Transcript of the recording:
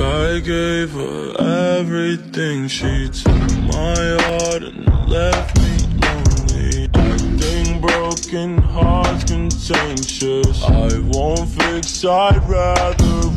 I gave her everything. She took my heart and left me lonely. Acting broken, hearts contentious. I won't fix, I'd rather.